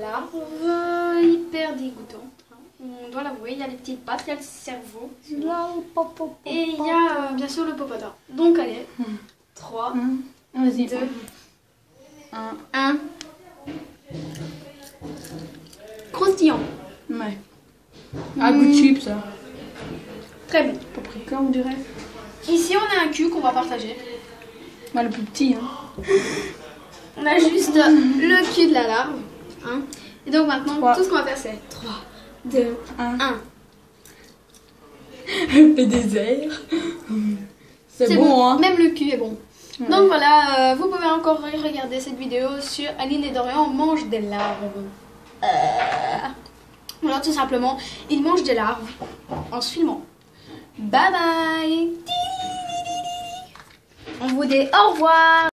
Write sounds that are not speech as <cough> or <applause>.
larve hyper dégoûtante. hein. On doit l'avouer, il y a les petites pattes, il y a le cerveau. Et il y a euh, bien sûr le popotin. Donc allez, 3, Vas-y. 2, Un. 1. Croustillant. Ouais. Ah, goût de chips, ça. Très bon. Paprika, on dirait? Ici on a un cul qu'on va partager. Ouais, le plus petit, hein. <laughs> On a juste le cul de la larve. Hein? Et donc maintenant, tout ce qu'on va faire c'est 3, 2, Un. 1. <laughs> Fait des airs. C'est bon, hein. Même le cul est bon. Ouais. Donc voilà, euh, vous pouvez encore regarder cette vidéo sur Aline et Dorian mangent des larves. Euh, Voilà, tout simplement, ils mangent des larves en se filmant. Bye bye On vous dit au revoir